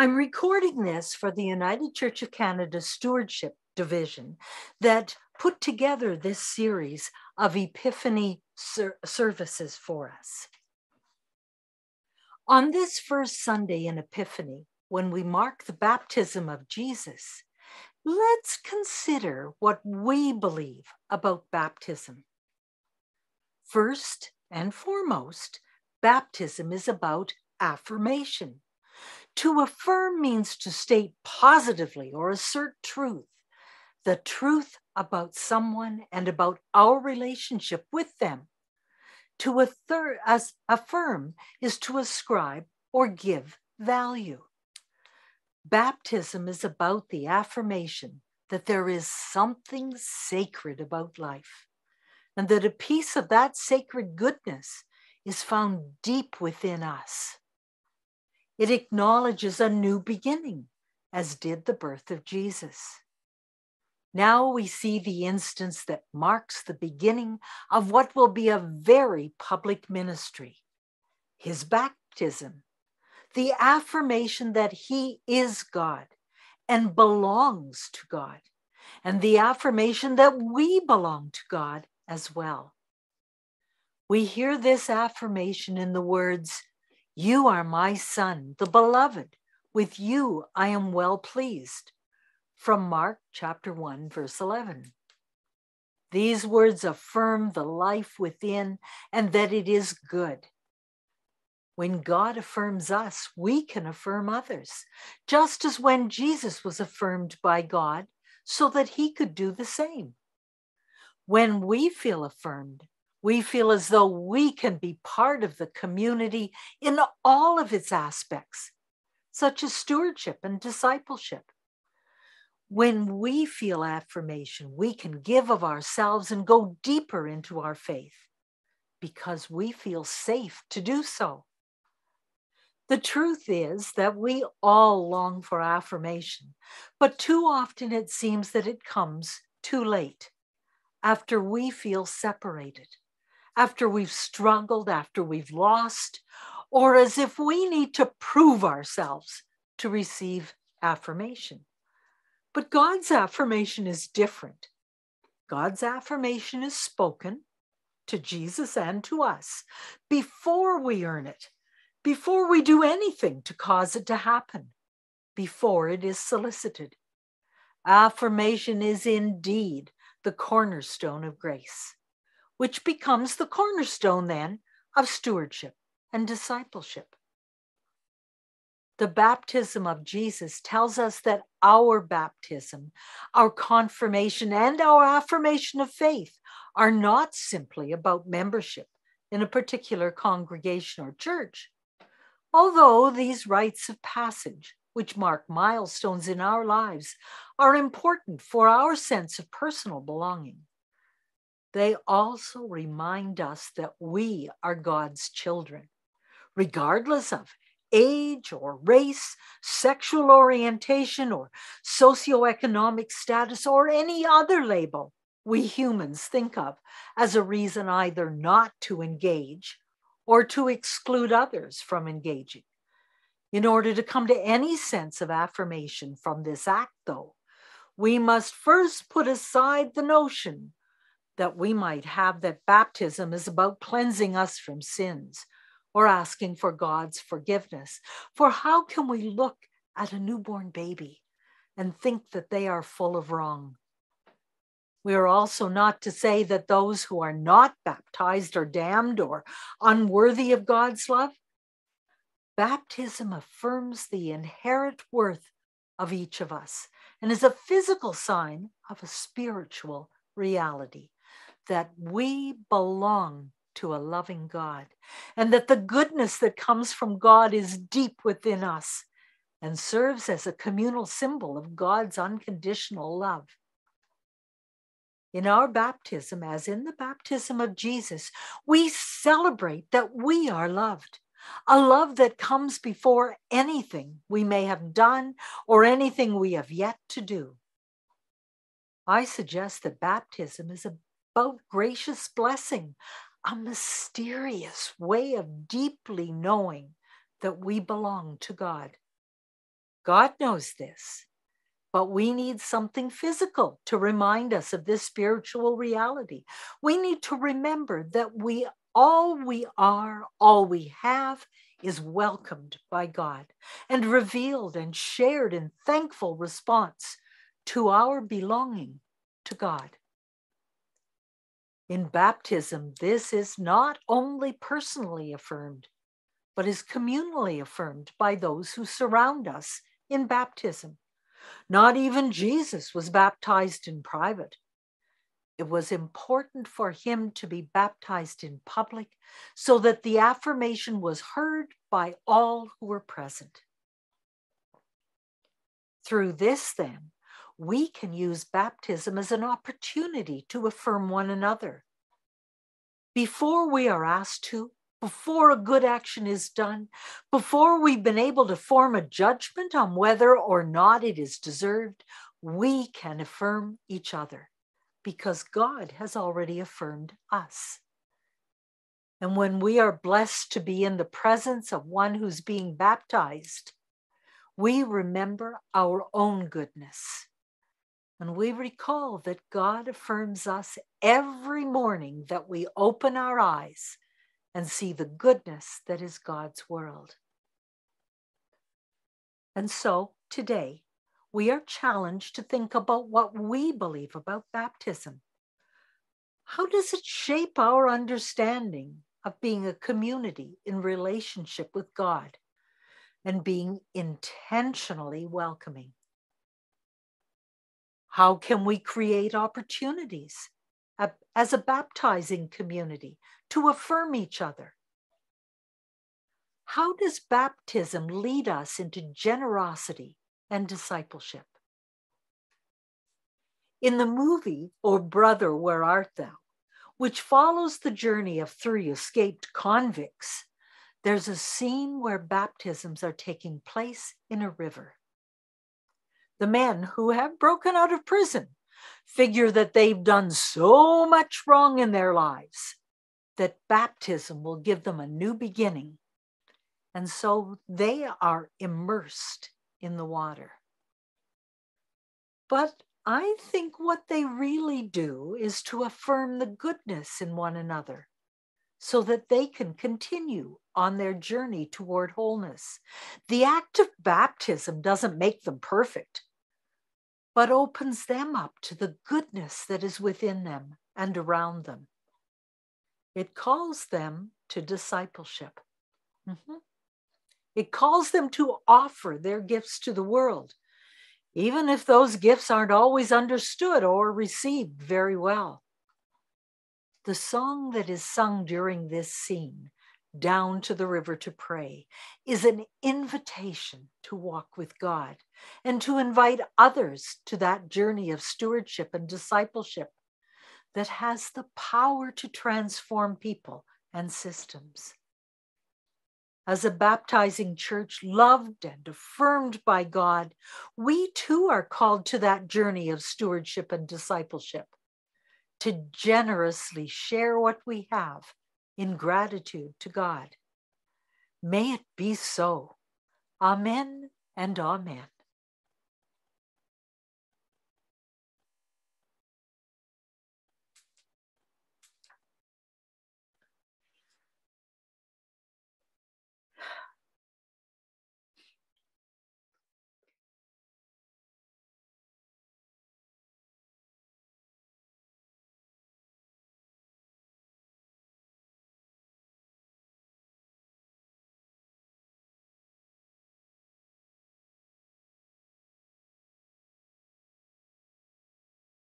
I'm recording this for the United Church of Canada Stewardship Division that put together this series of Epiphany ser- services for us. On this first Sunday in Epiphany, when we mark the baptism of Jesus, let's consider what we believe about baptism. First and foremost, baptism is about affirmation. To affirm means to state positively or assert truth, the truth about someone and about our relationship with them. To affirm is to ascribe or give value. Baptism is about the affirmation that there is something sacred about life and that a piece of that sacred goodness is found deep within us. It acknowledges a new beginning, as did the birth of Jesus. Now we see the instance that marks the beginning of what will be a very public ministry his baptism, the affirmation that he is God and belongs to God, and the affirmation that we belong to God as well. We hear this affirmation in the words, You are my son, the beloved. With you I am well pleased. From Mark chapter 1, verse 11. These words affirm the life within and that it is good. When God affirms us, we can affirm others, just as when Jesus was affirmed by God so that he could do the same. When we feel affirmed, we feel as though we can be part of the community in all of its aspects, such as stewardship and discipleship. When we feel affirmation, we can give of ourselves and go deeper into our faith because we feel safe to do so. The truth is that we all long for affirmation, but too often it seems that it comes too late after we feel separated after we've struggled, after we've lost, or as if we need to prove ourselves to receive affirmation. But God's affirmation is different. God's affirmation is spoken to Jesus and to us before we earn it, before we do anything to cause it to happen, before it is solicited. Affirmation is indeed the cornerstone of grace which becomes the cornerstone then of stewardship and discipleship. The baptism of Jesus tells us that our baptism, our confirmation, and our affirmation of faith are not simply about membership in a particular congregation or church. Although these rites of passage, which mark milestones in our lives, are important for our sense of personal belonging they also remind us that we are God's children, regardless of age or race, sexual orientation, or socioeconomic status, or any other label we humans think of as a reason either not to engage or to exclude others from engaging. In order to come to any sense of affirmation from this act, though, we must first put aside the notion that we might have that baptism is about cleansing us from sins or asking for God's forgiveness. For how can we look at a newborn baby and think that they are full of wrong? We are also not to say that those who are not baptized are damned or unworthy of God's love. Baptism affirms the inherent worth of each of us and is a physical sign of a spiritual reality that we belong to a loving God and that the goodness that comes from God is deep within us and serves as a communal symbol of God's unconditional love. In our baptism, as in the baptism of Jesus, we celebrate that we are loved, a love that comes before anything we may have done or anything we have yet to do. I suggest that baptism is a about gracious blessing, a mysterious way of deeply knowing that we belong to God. God knows this, but we need something physical to remind us of this spiritual reality. We need to remember that we all we are, all we have, is welcomed by God and revealed and shared in thankful response to our belonging to God. In baptism, this is not only personally affirmed, but is communally affirmed by those who surround us in baptism. Not even Jesus was baptized in private. It was important for him to be baptized in public so that the affirmation was heard by all who were present. Through this, then, we can use baptism as an opportunity to affirm one another. Before we are asked to, before a good action is done, before we've been able to form a judgment on whether or not it is deserved, we can affirm each other because God has already affirmed us. And when we are blessed to be in the presence of one who's being baptized, we remember our own goodness. And we recall that God affirms us every morning that we open our eyes and see the goodness that is God's world. And so today, we are challenged to think about what we believe about baptism. How does it shape our understanding of being a community in relationship with God and being intentionally welcoming? How can we create opportunities as a baptizing community to affirm each other? How does baptism lead us into generosity and discipleship? In the movie, O Brother, Where Art Thou, which follows the journey of three escaped convicts, there's a scene where baptisms are taking place in a river. The men who have broken out of prison figure that they've done so much wrong in their lives that baptism will give them a new beginning. And so they are immersed in the water. But I think what they really do is to affirm the goodness in one another so that they can continue on their journey toward wholeness. The act of baptism doesn't make them perfect, but opens them up to the goodness that is within them and around them. It calls them to discipleship. Mm-hmm. It calls them to offer their gifts to the world, even if those gifts aren't always understood or received very well. The song that is sung during this scene down to the river to pray is an invitation to walk with God and to invite others to that journey of stewardship and discipleship that has the power to transform people and systems. As a baptizing church loved and affirmed by God, we too are called to that journey of stewardship and discipleship to generously share what we have in gratitude to God. May it be so. Amen and amen.